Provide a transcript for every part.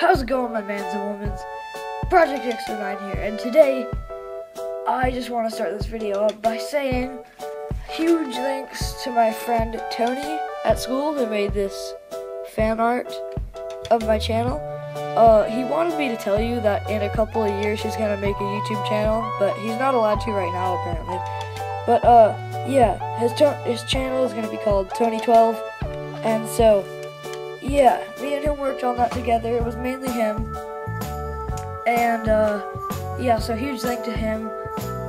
How's it going, my mans and womans? Project XO9 here, and today I just want to start this video up by saying huge thanks to my friend Tony at school who made this fan art of my channel. Uh, he wanted me to tell you that in a couple of years he's gonna make a YouTube channel, but he's not allowed to right now apparently. But uh, yeah, his his channel is gonna be called Tony12, and so yeah, me and him worked on that together. It was mainly him. And, uh, yeah, so huge thank to him.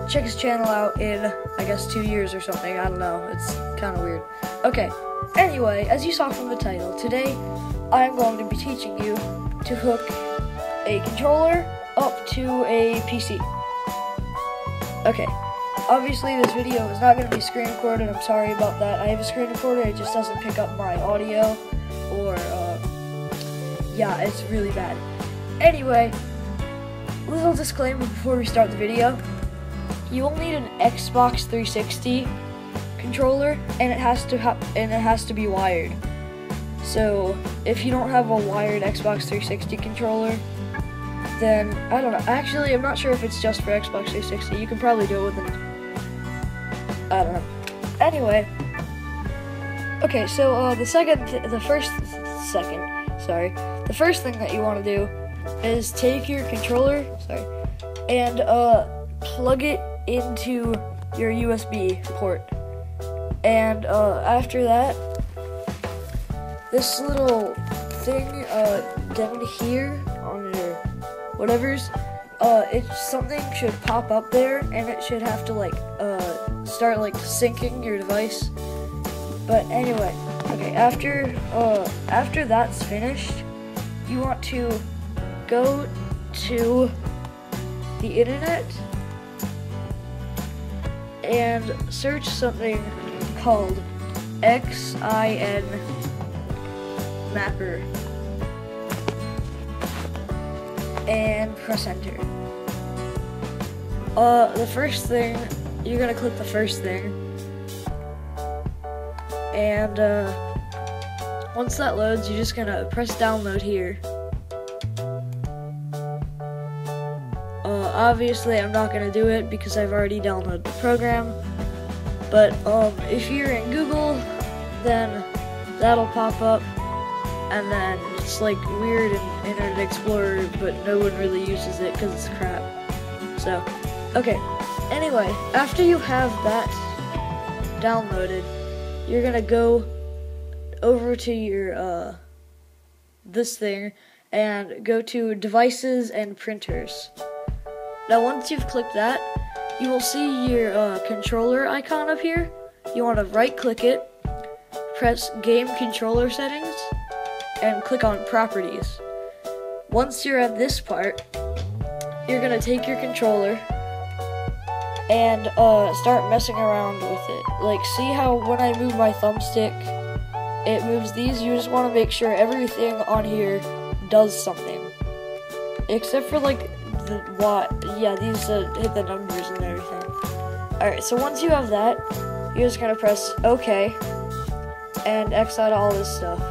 Check his channel out in, I guess, two years or something. I don't know. It's kind of weird. Okay, anyway, as you saw from the title, today I am going to be teaching you to hook a controller up to a PC. Okay, obviously this video is not going to be screen recorded. I'm sorry about that. I have a screen recorder. It just doesn't pick up my audio or, uh, yeah, it's really bad. Anyway, little disclaimer before we start the video. You will need an Xbox 360 controller, and it has to ha and it has to be wired. So if you don't have a wired Xbox 360 controller, then I don't know. Actually, I'm not sure if it's just for Xbox 360. You can probably do it with an. I don't know. Anyway, Okay, so uh, the second, th the first, second, sorry, the first thing that you want to do is take your controller, sorry, and uh, plug it into your USB port. And uh, after that, this little thing uh, down here on your whatever's, uh, it's something should pop up there, and it should have to like uh, start like syncing your device but anyway, okay, after uh after that's finished, you want to go to the internet and search something called XIN mapper and press enter. Uh, the first thing, you're gonna click the first thing and uh, once that loads, you're just gonna press download here. Uh, obviously, I'm not gonna do it because I've already downloaded the program. But um, if you're in Google, then that'll pop up, and then it's like weird in Internet Explorer, but no one really uses it because it's crap. So, okay. Anyway, after you have that downloaded, you're gonna go over to your uh, this thing and go to devices and printers. Now once you've clicked that, you will see your uh, controller icon up here. You want to right click it, press game controller settings, and click on properties. Once you're at this part, you're gonna take your controller and uh, start messing around with it. Like, see how when I move my thumbstick, it moves these? You just want to make sure everything on here does something. Except for, like, the what? Yeah, these uh, hit the numbers and everything. Alright, so once you have that, you're just going to press OK and X out all this stuff.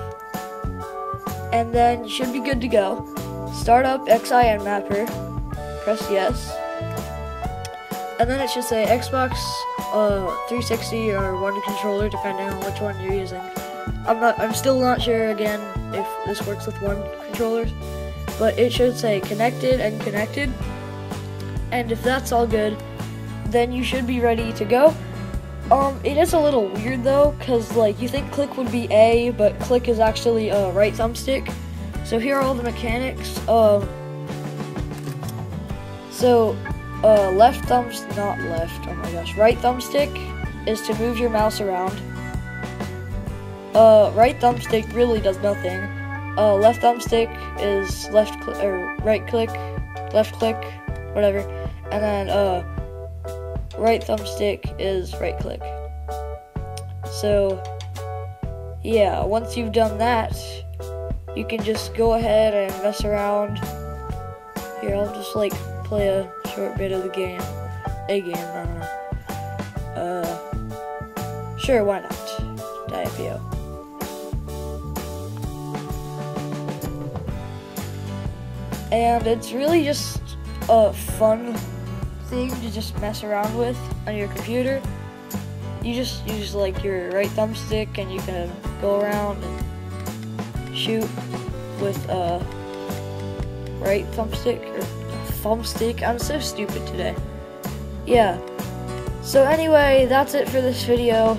And then you should be good to go. Start up XIN Mapper, press yes and then it should say Xbox uh, 360 or one controller, depending on which one you're using. I'm not. I'm still not sure again if this works with one controllers, but it should say connected and connected. And if that's all good, then you should be ready to go. Um, it is a little weird though, cause like you think click would be A, but click is actually a uh, right thumbstick. So here are all the mechanics. Um, so uh, left thumbs, not left, oh my gosh, right thumbstick is to move your mouse around. Uh, right thumbstick really does nothing. Uh, left thumbstick is left click, or right click, left click, whatever. And then, uh, right thumbstick is right click. So, yeah, once you've done that, you can just go ahead and mess around. Here, I'll just like play a short bit of the game. A game, I don't know. Uh, sure, why not? Diep.io. and it's really just a fun thing to just mess around with on your computer. You just use like your right thumbstick and you can go around and shoot with a uh, right thumbstick or thumbstick. I'm so stupid today. Yeah. So anyway, that's it for this video.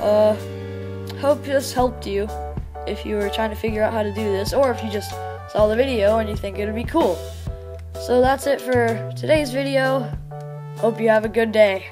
Uh, hope this helped you if you were trying to figure out how to do this, or if you just saw the video and you think it would be cool. So that's it for today's video. Hope you have a good day.